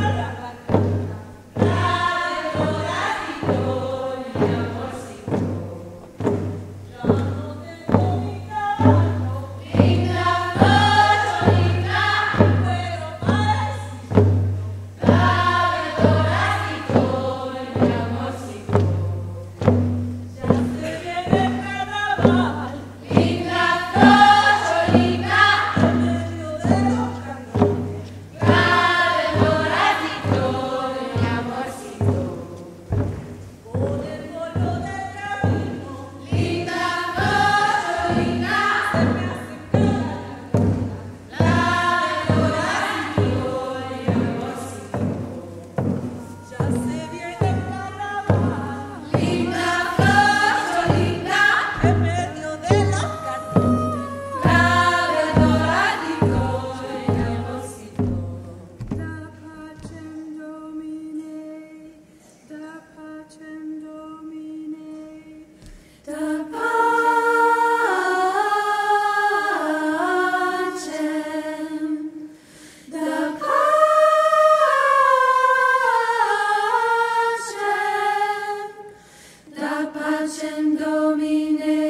Yeah. Patricem Domine